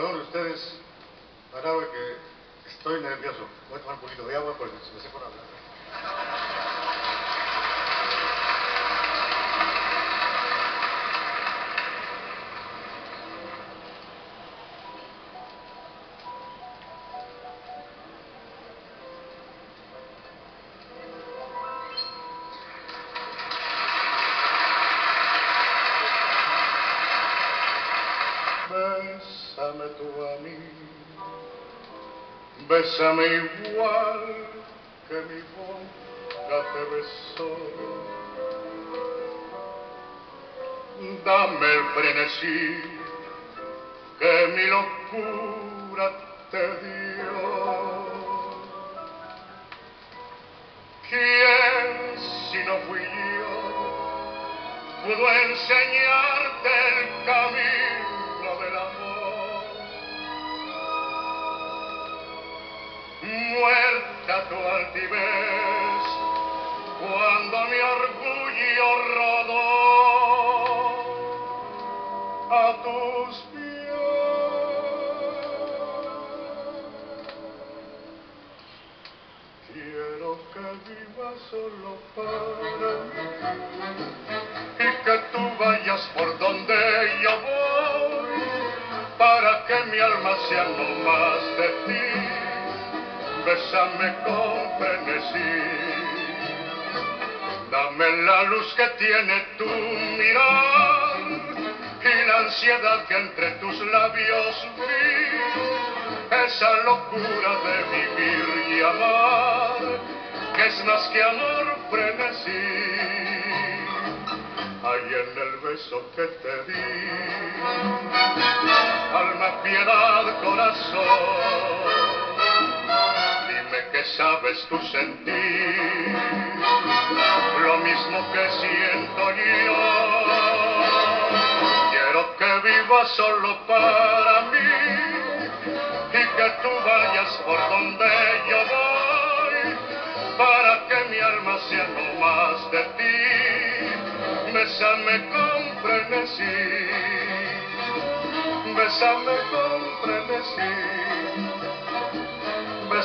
ustedes, palabra que estoy nervioso. Voy a tomar un poquito de agua porque se me seco la hablar. Bésame tú a mí, bésame igual que mi boca te besó. Dame el frenesí que mi locura te dio. ¿Quién, si no fui yo, pudo enseñarte el camino Muerta tu altivez, cuando mi orgullo rodó a tus pies. Quiero que vivas solo para mí y que tú vayas por donde yo voy para que mi alma sea no más de ti. Bésame con frenesí, dame la luz que tiene tu mirar y la ansiedad que entre tus labios vi, esa locura de vivir y amar, que es más que amor frenesí. Hay en el beso que te di, alma, piedad, corazón, sabes tú sentir, lo mismo que siento yo. Quiero que vivas solo para mí y que tú vayas por donde yo voy para que mi alma sea no más de ti. Bésame con frenesí, bésame con frenesí,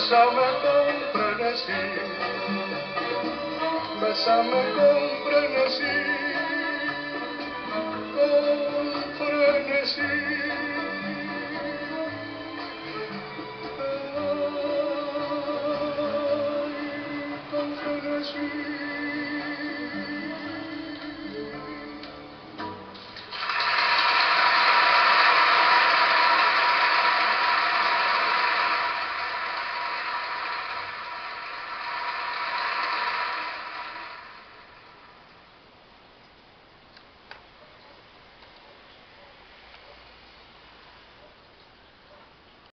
bésame con frenesí, bésame con frenesí, con frenesí. Ay, con frenesí.